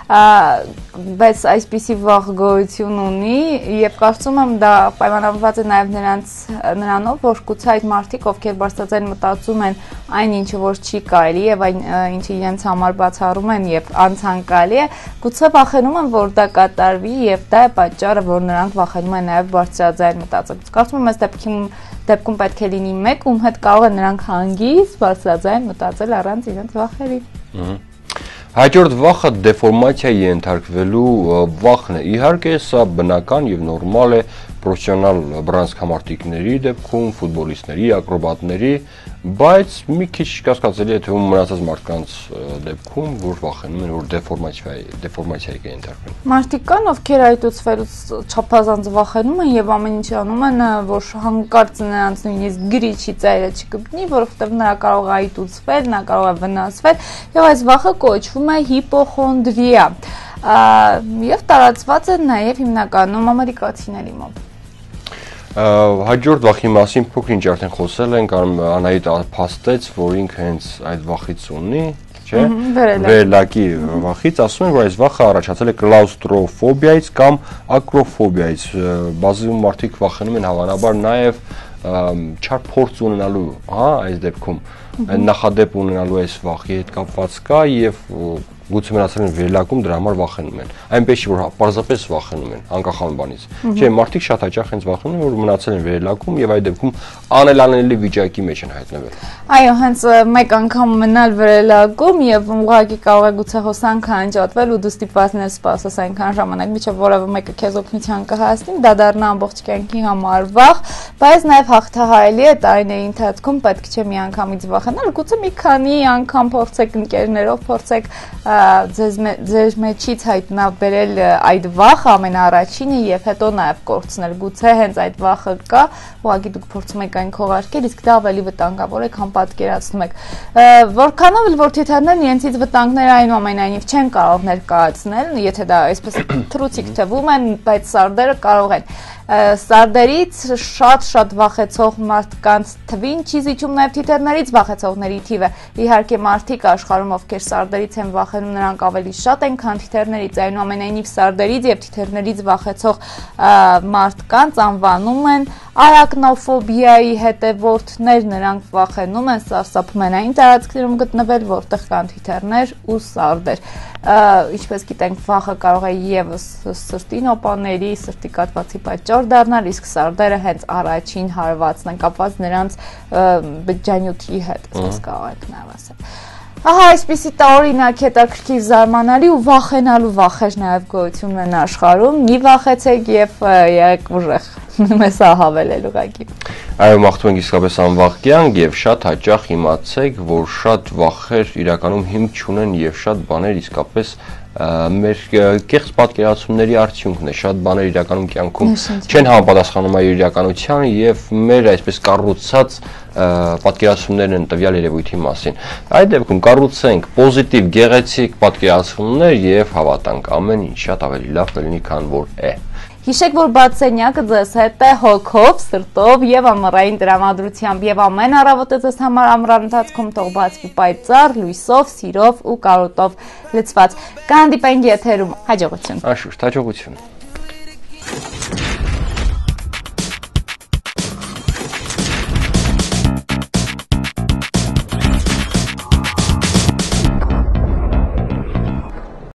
բայց այսպիսի վաղ գոյություն ունի եւ կարծում եմ դա պայմանավորված է նաեւ նրանց նրանով որ գուցե այդ մարդիկ ովքեր բարձրացան մտածում են այն ինչը որ չի կարելի եւ այն ինչը իրենց համար բացառում են եւ անցանկալի է գուցե վախենում են որ դա կատարվի եւ դա է պատճառը որ նրանք վախենում են նաեւ բարձրաձայն մտածել կարծում եմ այս դեպքում դեպքում պետք է լինի մեկ ում հետ կարող են նրանք հանգիստ բարձրաձայն մտածել առանց իրենց վախերի Ահա Հաջորդ վախը դեֆորմացիայի ենթարկվելու վախն է։ Իհարկե, սա բնական եւ նորմալ է պրոֆեսիոնալ բրանսկամարտիկների դեպքում, ֆուտբոլիստների, ակրոբատների, բայց մի քիչ կասկածելի է թվում մնացած մարդկանց դեպքում, որ վախենում են, որ դեֆորմացիայի դեֆորմացիայի կենթարկվեն։ Մարդիկ կան, ովքեր այտուցվելուց չափազանց վախենում են եւ ամեն ինչ անում են, որ հանկարծ նրանց նույնիսկ գրիչի ծայրը չկպնի, որովհետեւ նրա կարող է այտուցվել, նա կարող է վնասվել եւ այս վախը կոչվում է հիպոխոնդրիա եւ տարածված է նաեւ հիմնականում ամերիկացիների մոտ հաջորդ վախի մասին փոքր ինչ արդեն խոսել ենք, Անահիտ փաստեց, որ ինքը հենց այդ վախից ունի, չէ՞։ Վերելակի վախից ասում են, որ այս վախը առաջացել է կլաուստրոֆոբիայից կամ ակրոֆոբիայից։ Բազում մարդիկ վախենում են հավանաբար նաև չար փորձ ունենալու, հա, այս դեպքում նախադեպ ունենալու այս վախի հետ կապված կա եւ գուցե մնացել են վերելակում, դրա համար վախենում են։ Այնպես որ պարզապես վախենում են անկախ բանից։ Չէ, մարդիկ շատ հաճախ հենց վախենում են, որ մնացել են վերելակում եւ այդ դեպքում անելանելի վիճակի մեջ են հայտնվել։ Այո, հենց մեկ անգամ մնալ վերելակում եւ ուղղակի կարող է գուցե հոսանքը անջատվել ու դու ստիպվածներ սպասես այնքան ժամանակ, միջև որևէ մեկը քեզ օգնության կհասնի, դա դառնա ամբողջ կյանքի համար վախ, բայց նաեւ հաղթահարելի է տարիների ընթացքում պետք չէ մի անգամից վախենալ, գուցե մի քանի անգամ փորձեք ընկերներով, փորձեք ձեզ ձեր մեջից հայտնաբերել այդ վախը ամենաառաջինը եւ հետո նաեւ կորցնել։ Գուցե հենց այդ վախը կա, ուղղակի դուք փորձում եք այն քողարկել, իսկ դա ավելի վտանգավոր է, քան պատկերացնում եք։ Որքանով էլ որ թիթեռներն իրենցից վտանգները այնուամենայնիվ չեն կարող ներկայացնել, եթե դա այսպես թրուցիկ թվում են, բայց սարդերը կարող են սարդերից շատ-շատ վախեցող մարդկանց թվին չի զիջում նաև թիթեռներից վախեցողների թիվը։ Իհարկե մարդիկ աշխարհում ովքեր սարդերից են վախենում, նրանք ավելի շատ են, քան թիթեռներից։ Այնուամենայնիվ սարդերից եւ թիթեռներից վախեցող մարդկանց անվանում են արակնոֆոբիայի հետևորդներ, նրանք վախենում են սարսափում են այն տարածքներում գտնվել, որտեղ կան թիթեռներ ու սարդեր ինչպես գիտենք, վախը կարող է եւս սրտի նոպաների, սրտի կաթվածի պատճառ դառնալ, իսկ սարդերը հենց առաջին հարվածն են կապված նրանց բջջանյութի հետ, ասես կարող եք նաեւ ասել։ Ահա այսպիսի տարօրինակ հետաքրքիր զարմանալի ու վախենալու վախեր նաև գոյություն ունեն աշխարհում։ Մի վախեցեք եւ եղեք ուժեղ։ Մեզ ահավել էլ ուղակի։ Այո, մաղթում ենք իսկապես անվաղ կյանք եւ շատ հաճախ իմացեք, որ շատ վախեր իրականում հիմք չունեն եւ շատ բաներ իսկապես մեր կեղծ պատկերացումների արդյունքն է շատ բաներ իրականում կյանքում չեն համապատասխանում այլ իրականության եւ մեր այսպես կառուցած պատկերացումներն են տվյալ երևույթի մասին այդ դեպքում կառուցենք պոզիտիվ գեղեցիկ պատկերացումներ եւ հավատանք ամեն ինչ շատ ավելի լավ կլինի քան որ է Հիշեք, որ բաց սենյակը ձեզ հետ է հոգով, սրտով եւ ամառային տրամադրությամբ եւ ամեն առավոտը ձեզ համար ամռան ընթացքում թող բացվի պայծառ, լույսով, սիրով ու կարոտով լցված։ Կհանդիպենք եթերում։ Հաջողություն։ Աշուշտ, հաջողություն։